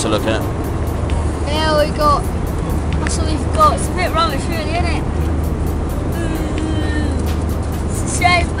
to look at. Yeah, we got. That's all we've got. It's a bit rubbish, really, isn't it? Mm. It's a shame,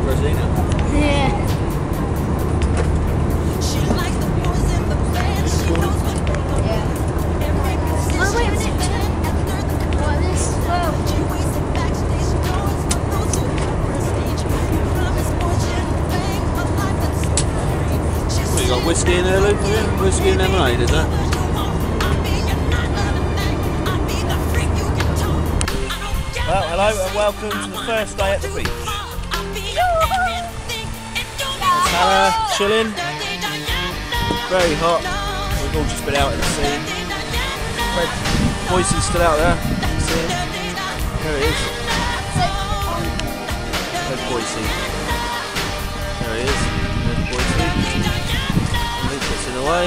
What, you got whiskey in there, Luke? Yeah, whiskey and lemonade, is that? Well, hello and welcome to the first day at the beach. Hannah, chilling. Very hot. We've all just been out in the sea. Fred Boise's still out there. See him? There he is. Fred Boise. There he is. There's Boise. Luke gets in the way.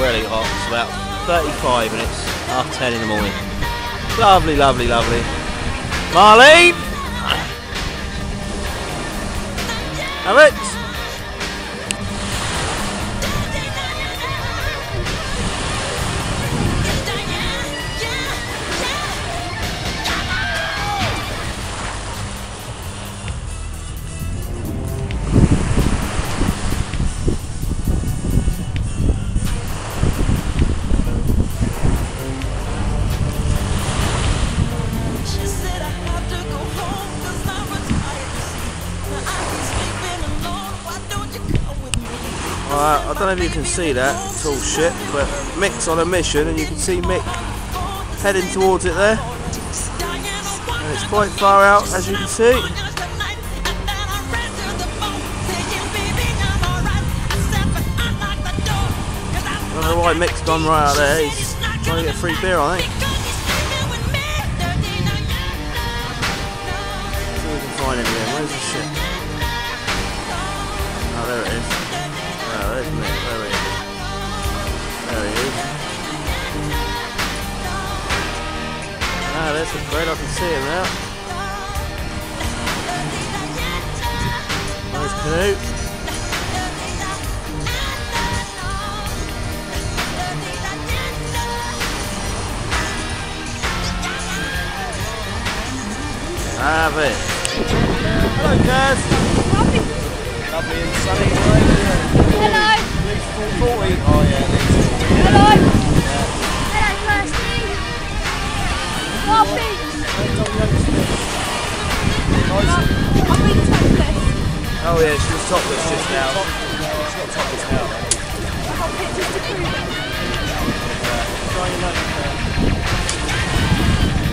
Really hot. It's about 35 and it's half 10 in the morning. Lovely, lovely, lovely. Marlene! Have it! Don't know if you can see that, it's all shit, but Mick's on a mission and you can see Mick heading towards it there. And it's quite far out as you can see. I don't know why Mick's gone right out there, he's trying to get free beer I think. There's the bread, I can see him now. Nice canoe. Have it. Hello, Kaz. Lovely and sunny? Hello. At least 40. Oh, yeah, at least. Hello. Hello, Oh, yeah, she was topless just now. She's not topless now. I've got pictures to prove it. Try your luck,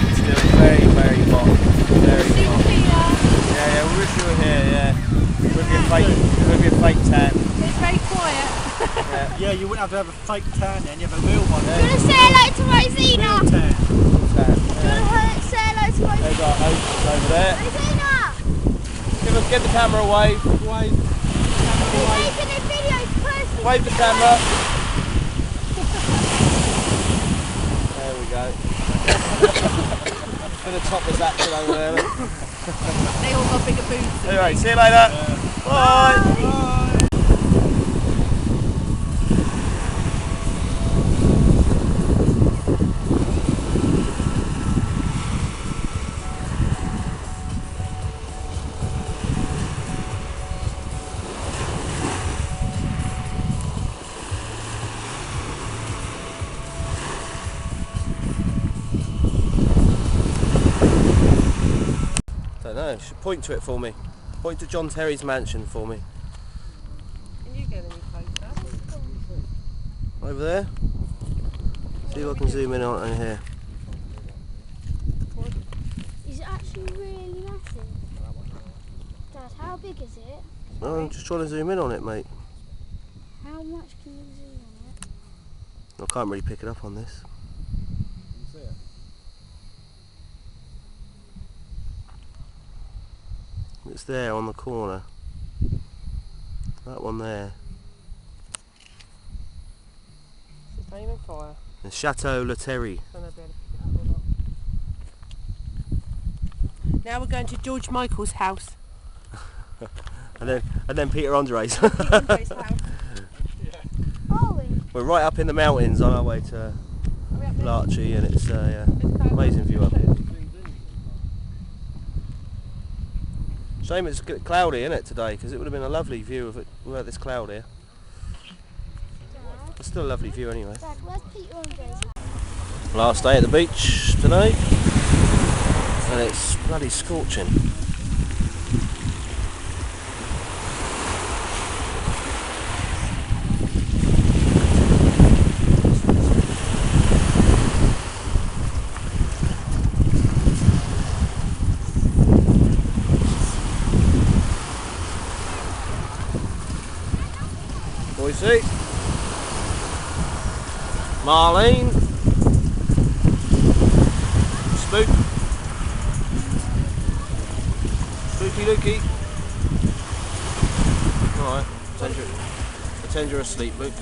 It's still very, very hot. Very See hot. Peter. Yeah, yeah, we wish you were here, yeah. With your fake, with your fake tan. It's very quiet. Yeah. Yeah, you wouldn't have to have a fake tan then, you have a real one. Do you want to say hello to Rosina? Real tan. tan. Do you Yeah. want to say hello to Rosina? There's our host over there. Rosina! Give us, get the camera. Wave, We're making a video first. wave the camera. There we go. Bit of topless action over there. look. They all got bigger boobs. Anyway, see you later. Bye. Know. Point to it for me. Point to John Terry's mansion for me. Can you get any closer? Over there. See if I can zoom in on it here. Is it actually really massive? Dad, how big is it? No, I'm just trying to zoom in on it, mate. How much can you zoom on it? I can't really pick it up on this. It's there on the corner. That one there. It's aiming fire. The Chateau La Terry. Don't know if they'll pick it up or not. Now we're going to George Michael's house. And then and then Peter Andre's. Andre's house. Are we? We're right up in the mountains on our way to Are we? Latchi and it's uh, yeah, amazing view up here. Shame it's cloudy isn't it today because it would have been a lovely view of it without this cloud here. It's still a lovely view anyway. Dad, where's Peter Andre's house? Last day at the beach today and it's bloody scorching. Boise. Marlene. Spook. Spooky Lukey. Alright, pretend you're, pretend you're asleep, Luke.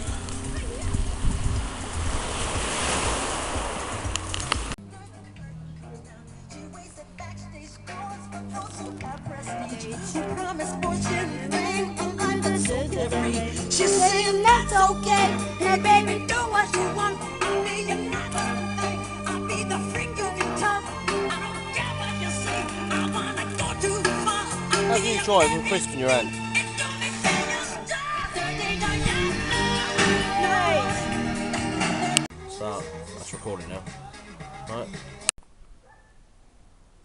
She promised fortune, that's okay. Hey, baby, do what you want. I'll be another thing. I'll be the freak you can talk. I don't care what you say. I wanna go too far. I'll How be can you a try with a crisp in your hand? Start. That's recording now. Right.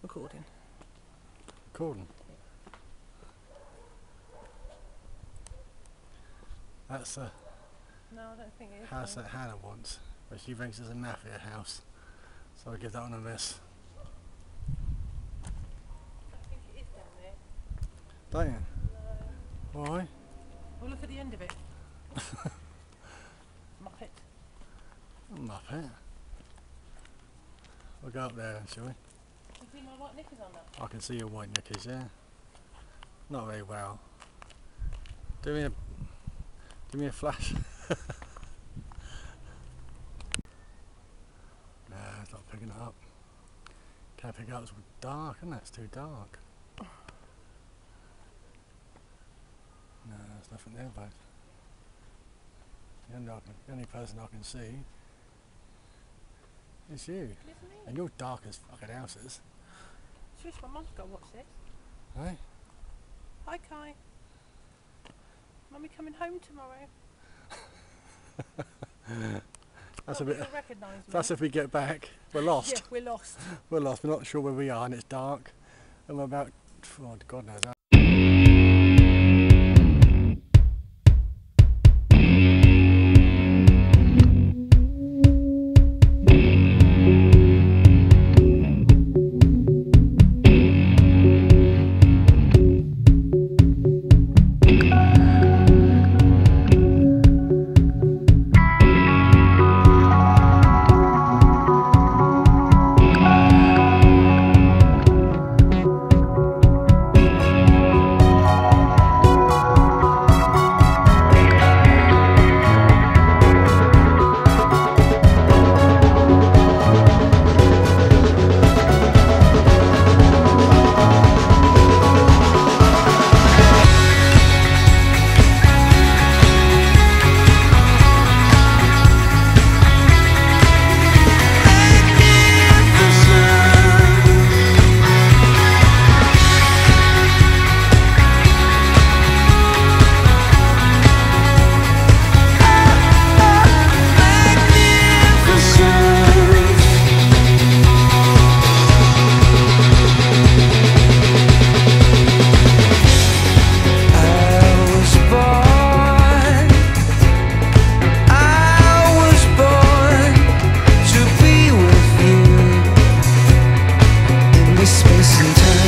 Recording. Recording. That's the No, I don't think it is. house that Hannah wants, but she thinks it's a mafia house. So I'll give that one a miss. I think it is down there. Don't you? Why? We'll look at the end of it. Muppet. Muppet. We'll go up there then, shall we? You see my white knickers on that? I can see your white knickers, yeah. Not very well. Do me a do me a flash. nah, it's not picking it up. Can't pick it up, it's dark, isn't it? It's too dark. No, there's nothing there, bud. The only, can, the only person I can see is you. And you're dark as fucking houses, Shush, my mum's got to watch this. eh? Hi, Kai. Mummy coming home tomorrow. That's a bit. That's if we get back. We're lost. Yeah, we're lost. We're lost. We're not sure where we are, and it's dark. And we're about, oh, God knows sometimes